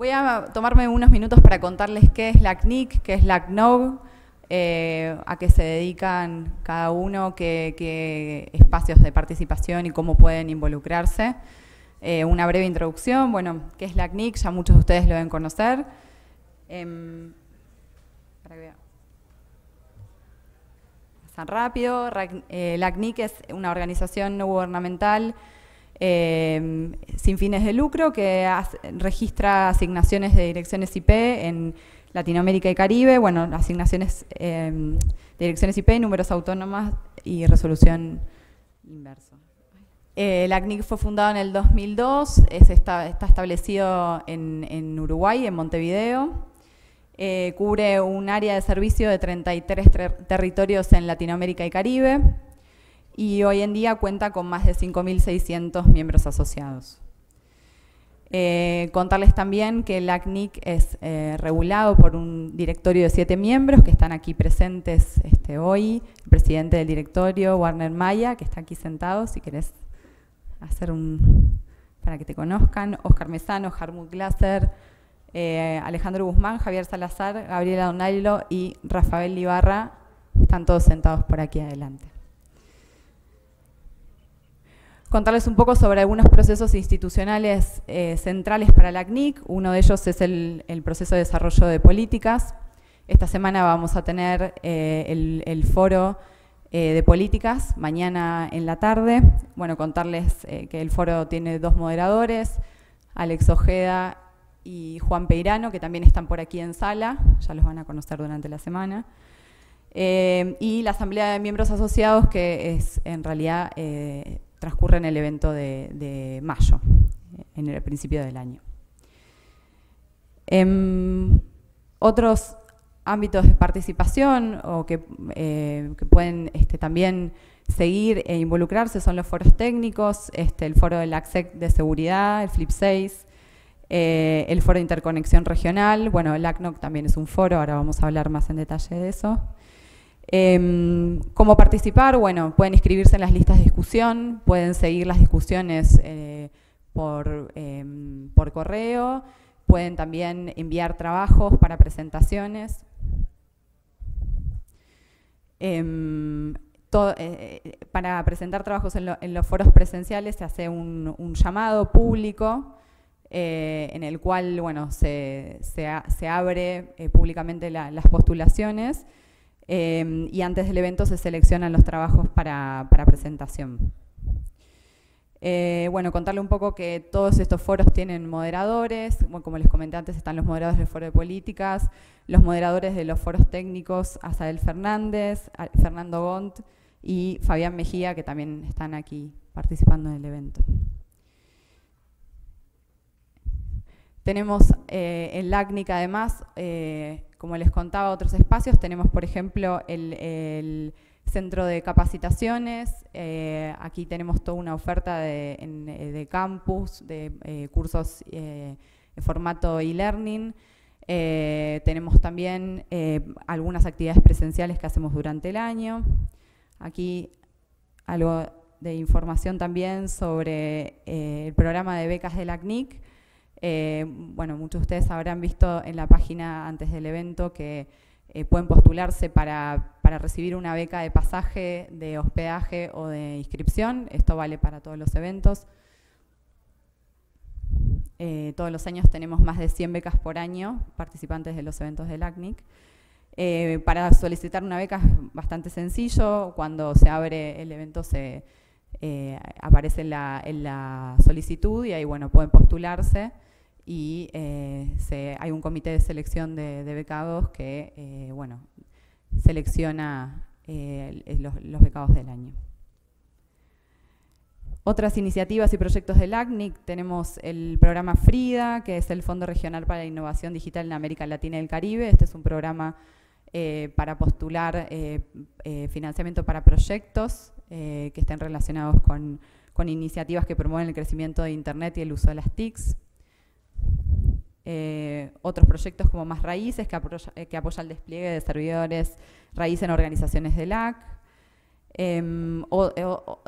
Voy a tomarme unos minutos para contarles qué es la CNIC, qué es la CNOG, eh, a qué se dedican cada uno, qué, espacios de participación y cómo pueden involucrarse. Eh, una breve introducción, bueno, qué es la CNIC, ya muchos de ustedes lo deben conocer. Em, para que rápido, eh, la CNIC es una organización no gubernamental Em, sin fines de lucro que registra asignaciones de direcciones IP en Latinoamérica y Caribe, bueno, asignaciones em, de direcciones IP, números autónomas y resolución inversa. Eh, la CNIC fue fundada en el 2002, está, establecido en, Uruguay, en Montevideo. Eh, cubre un área de servicio de 33 territorios en Latinoamérica y Caribe y hoy en día cuenta con más de 5.600 miembros asociados. Eh, contarles también que el ACNIC es eh, regulado por un directorio de siete miembros que están aquí presentes este, hoy. El presidente del directorio, Warner Maya, que está aquí sentado, si querés hacer un... para que te conozcan. Oscar Mesano, Harmut Glaser, eh, Alejandro Guzmán, Javier Salazar, Gabriela Donailo y Rafael Ibarra. Están todos sentados por aquí adelante contarles un poco sobre algunos procesos institucionales eh, centrales para la CNIC. Uno de ellos es el, proceso de desarrollo de políticas. Esta semana vamos a tener eh, el, foro eh, de políticas, mañana en la tarde. Bueno, contarles que el foro tiene dos moderadores, Alex Ojeda y Juan Peirano, que también están por aquí en sala, ya los van a conocer durante la semana. y la asamblea de miembros asociados, que es en realidad transcurre en el evento de, mayo, en el principio del año. Em, otros ámbitos de participación o que, eh, pueden este, también seguir e involucrarse son los foros técnicos, este, el foro del ACSEC de seguridad, el FLIP 6, eh, el foro de interconexión regional, bueno, el ACNOC también es un foro, ahora vamos a hablar más en detalle de eso. Em, ¿Cómo participar? Bueno, pueden inscribirse en las listas de discusión, pueden seguir las discusiones eh, por, em, por correo, pueden también enviar trabajos para presentaciones. Em, eh, para presentar trabajos en, los foros presenciales se hace un, llamado público eh, en el cual bueno, se, se, abre públicamente las postulaciones Em, y antes del evento se seleccionan los trabajos para, presentación. Eh, bueno, contarle un poco que todos estos foros tienen moderadores, como les comenté antes, están los moderadores del foro de políticas, los moderadores de los foros técnicos, Asael Fernández, Fernando Gont y Fabián Mejía, que también están aquí participando en el evento. Tenemos eh, en LACNIC además eh, como les contaba, otros espacios. Tenemos, por ejemplo, el, centro de capacitaciones. Eh, aquí tenemos toda una oferta de, eh, campus, de eh, cursos en formato e-learning. tenemos también algunas actividades presenciales que hacemos durante el año. Aquí algo de información también sobre el programa de becas de la CNIC. Eh, bueno, muchos de ustedes habrán visto en la página antes del evento que eh, pueden postularse para, recibir una beca de pasaje, de hospedaje o de inscripción. Esto vale para todos los eventos. Eh, todos los años tenemos más de 100 becas por año, participantes de los eventos del ACNIC. para solicitar una beca es bastante sencillo. Cuando se abre el evento se aparece en la, en la solicitud y ahí bueno, pueden postularse y eh, hay un comité de selección de, becados que, eh, bueno, selecciona eh, los, becados del año. Otras iniciativas y proyectos del ACNIC, tenemos el programa FRIDA, que es el Fondo Regional para la Innovación Digital en América Latina y el Caribe. Este es un programa para postular financiamiento para proyectos que estén relacionados con, con iniciativas que promueven el crecimiento de Internet y el uso de las TICs. Eh, otros proyectos como Más Raíces, que apoya, eh, que apoya, el despliegue de servidores raíz en organizaciones de LAC. Em,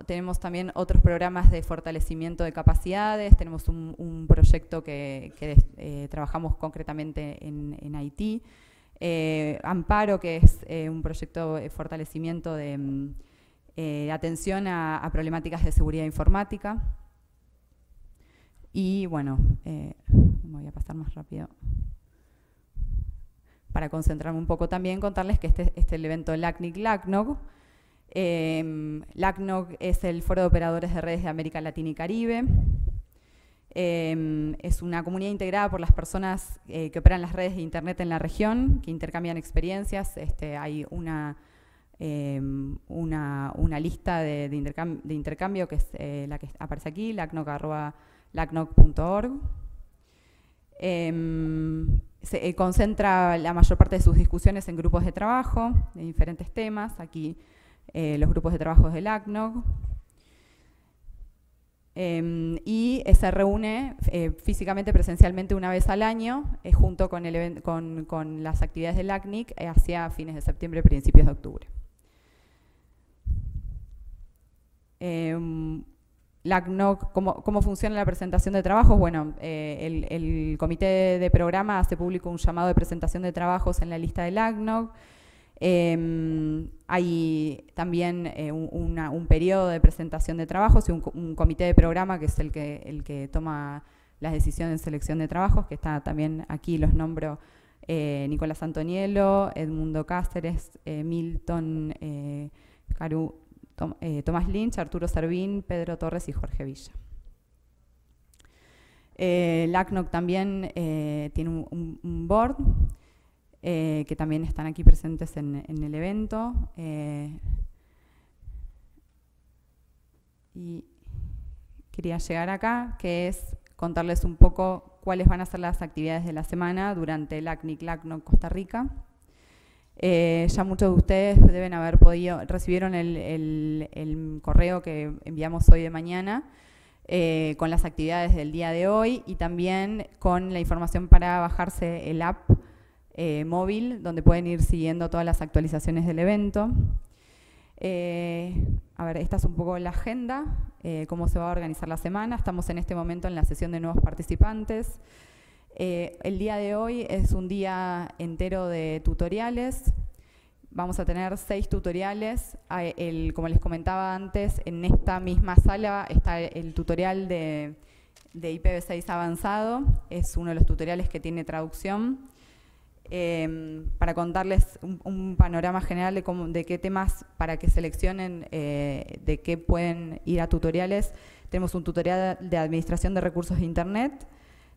tenemos también otros programas de fortalecimiento de capacidades, tenemos un, proyecto que, trabajamos concretamente en, Haití, Amparo, que es un proyecto de fortalecimiento de em, atención a problemáticas de seguridad informática. Y bueno, voy a pasar más rápido para concentrarme un poco también, contarles que este, este es el evento LACNIC LACNOG. Eh, LACNOG es el Foro de Operadores de Redes de América Latina y Caribe. Em, es una comunidad integrada por las personas eh, que operan las redes de Internet en la región, que intercambian experiencias. Este, hay una, em, una, lista de, de, intercambio, que es eh, la que aparece aquí, lacnoc.org. Em, se eh, concentra la mayor parte de sus discusiones en grupos de trabajo de diferentes temas. Aquí eh, los grupos de trabajo del LACNOG. Em, y se reúne eh, físicamente, presencialmente una vez al año, junto con, el con, con, las actividades del ACNIC hacia fines de septiembre, principios de octubre. LACNOC, ¿cómo, ¿cómo, funciona la presentación de trabajos? Bueno, eh, el, comité de programa hace público un llamado de presentación de trabajos en la lista de LACNOC. Em, hay también eh, un, periodo de presentación de trabajos y un, comité de programa que es el que, el que toma las decisiones de selección de trabajos, que está también aquí, los nombro eh, Nicolás Antonielo, Edmundo Cáceres, Milton Caru, eh, Tomás Lynch, Arturo Servín, Pedro Torres y Jorge Villa. Eh, LACNOC también eh, tiene un, board que también están aquí presentes en, el evento. y quería llegar acá, que es contarles un poco cuáles van a ser las actividades de la semana durante el ACNIC LACNOC Costa Rica. Eh, ya muchos de ustedes deben haber podido, recibieron el, correo que enviamos hoy de mañana eh, con las actividades del día de hoy y también con la información para bajarse el app eh, móvil, donde pueden ir siguiendo todas las actualizaciones del evento. a ver, esta es un poco la agenda, cómo se va a organizar la semana. Estamos en este momento en la sesión de nuevos participantes. Eh, el día de hoy es un día entero de tutoriales. Vamos a tener seis tutoriales. Ah, como les comentaba antes, en esta misma sala está el tutorial de, IPv6 avanzado. Es uno de los tutoriales que tiene traducción. Em, para contarles un, panorama general de, qué temas, para que seleccionen eh, de qué pueden ir a tutoriales, tenemos un tutorial de administración de recursos de Internet,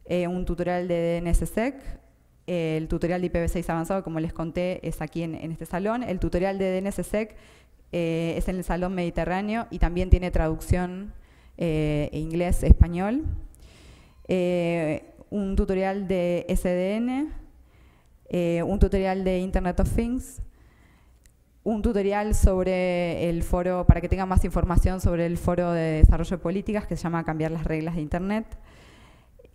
eh, un tutorial de DNSSEC, el tutorial de IPv6 avanzado, como les conté, es aquí en, este salón. El tutorial de DNSSEC eh, es en el Salón Mediterráneo y también tiene traducción eh, inglés-español. un tutorial de SDN, un tutorial de Internet of Things, un tutorial sobre el foro, para que tengan más información sobre el foro de desarrollo de políticas que se llama Cambiar las reglas de Internet.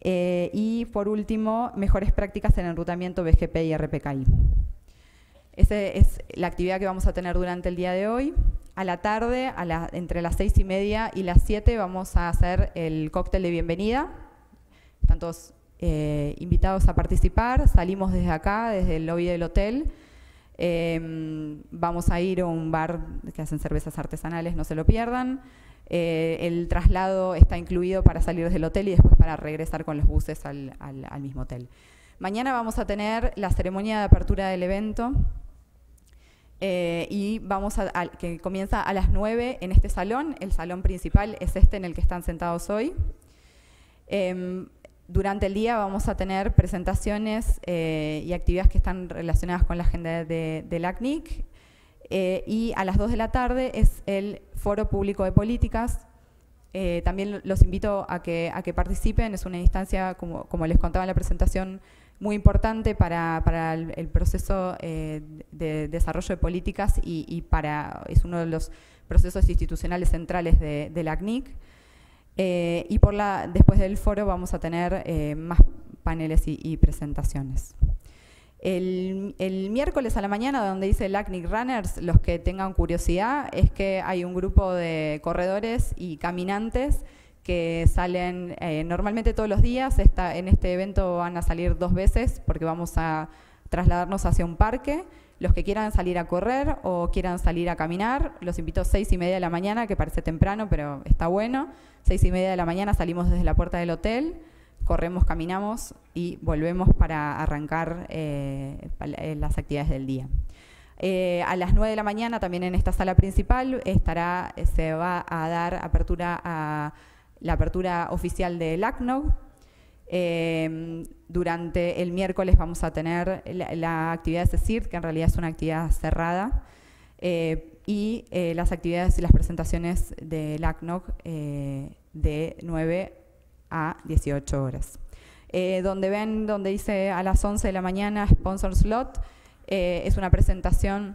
Eh, y por último, mejores prácticas en enrutamiento BGP y RPKI. Esa es la actividad que vamos a tener durante el día de hoy. A la tarde, entre las seis y media y las siete, vamos a hacer el cóctel de bienvenida. Están todos eh, invitados a participar. Salimos desde acá, desde el lobby del hotel. Em, vamos a ir a un bar que hacen cervezas artesanales, no se lo pierdan. Eh, el traslado está incluido para salir del hotel y después para regresar con los buses al, mismo hotel. Mañana vamos a tener la ceremonia de apertura del evento eh, y vamos a, que comienza a las 9 en este salón. El salón principal es este en el que están sentados hoy. Em, durante el día vamos a tener presentaciones eh, y actividades que están relacionadas con la agenda de, del ACNIC y a las 2 de la tarde es el Foro Público de Políticas. Eh, también los invito a que, participen, es una instancia, como, les contaba en la presentación, muy importante para, el, proceso eh, de desarrollo de políticas y, para, es uno de los procesos institucionales centrales de, la ACNIC. Eh, y la, después del foro vamos a tener más paneles y, presentaciones. El, miércoles a la mañana, donde dice LACNIC Runners, los que tengan curiosidad, es que hay un grupo de corredores y caminantes que salen eh, normalmente todos los días. en este evento van a salir dos veces porque vamos a trasladarnos hacia un parque. Los que quieran salir a correr o quieran salir a caminar, los invito a seis y media de la mañana, que parece temprano, pero está bueno. Seis y media de la mañana salimos desde la puerta del hotel corremos, caminamos y volvemos para arrancar eh, eh, las actividades del día. Eh, a las 9 de la mañana, también en esta sala principal, estará, se va a dar apertura la apertura oficial del ACNOG. durante el miércoles vamos a tener la, actividad de CECIRT, que en realidad es una actividad cerrada, y las actividades y las presentaciones del ACNOG de 9 a 18 horas. Eh, donde ven, donde dice a las 11 de la mañana Sponsor Slot, eh, es una presentación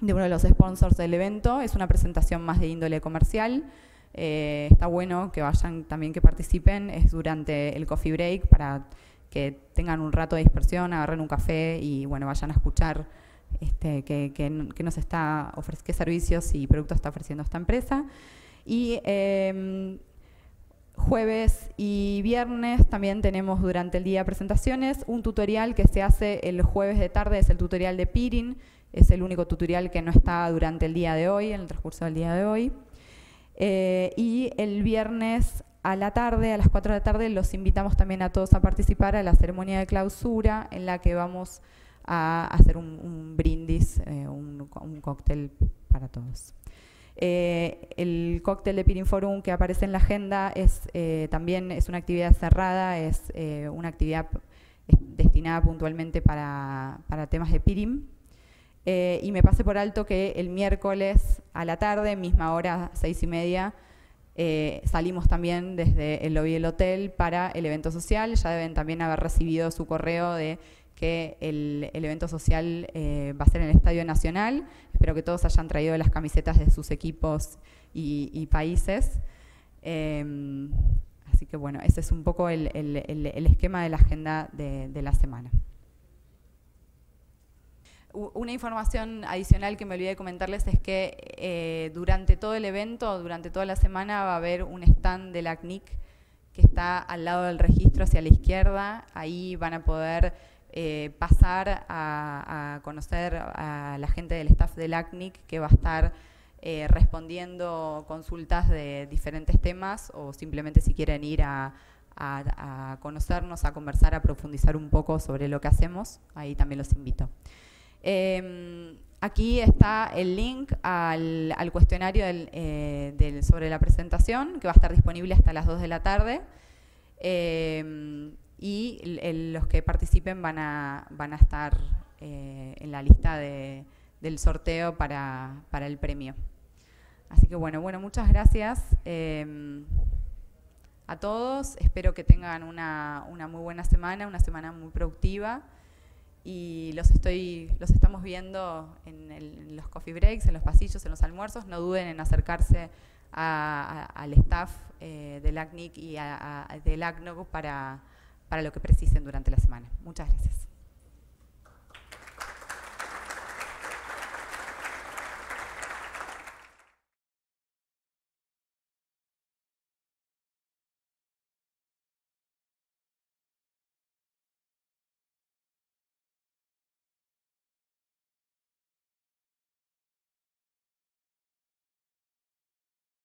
de uno de los sponsors del evento, es una presentación más de índole comercial. Eh, está bueno que vayan también que participen, es durante el coffee break para que tengan un rato de dispersión, agarren un café y bueno, vayan a escuchar este, qué, nos está qué servicios y productos está ofreciendo esta empresa. Y em, Jueves y viernes también tenemos durante el día presentaciones. Un tutorial que se hace el jueves de tarde es el tutorial de Pirin. Es el único tutorial que no está durante el día de hoy, en el transcurso del día de hoy. Eh, y el viernes a la tarde, a las 4 de la tarde, los invitamos también a todos a participar a la ceremonia de clausura en la que vamos a hacer un, brindis, eh, un cóctel para todos. Eh, el cóctel de Pirin Forum que aparece en la agenda es eh, también es una actividad cerrada, es eh, una actividad destinada puntualmente para, temas de Pirin. y me pasé por alto que el miércoles a la tarde, misma hora, seis y media, salimos también desde el lobby del hotel para el evento social. Ya deben también haber recibido su correo de que el, evento social eh, va a ser en el Estadio Nacional. Espero que todos hayan traído las camisetas de sus equipos y, países. Em, así que bueno, ese es un poco el, esquema de la agenda de, la semana. Una información adicional que me olvidé de comentarles es que eh, durante todo el evento, durante toda la semana, va a haber un stand de la CNIC que está al lado del registro hacia la izquierda. Ahí van a poder eh, pasar a, conocer a la gente del staff del ACNIC que va a estar eh, respondiendo consultas de diferentes temas o simplemente si quieren ir a, conocernos, a conversar, a profundizar un poco sobre lo que hacemos, ahí también los invito. Em, aquí está el link al, cuestionario eh, sobre la presentación, que va a estar disponible hasta las 2 de la tarde. Y los que participen van a, van a estar eh, en la lista de, del sorteo para, el premio. Así que bueno, bueno, muchas gracias em, a todos. Espero que tengan una, una, muy buena semana, una semana muy productiva. Y los, estoy, los estamos viendo en, los coffee breaks, en los pasillos, en los almuerzos. No duden en acercarse al staff eh, del ACNIC y del ACNOG para para lo que precisen durante la semana. Muchas gracias.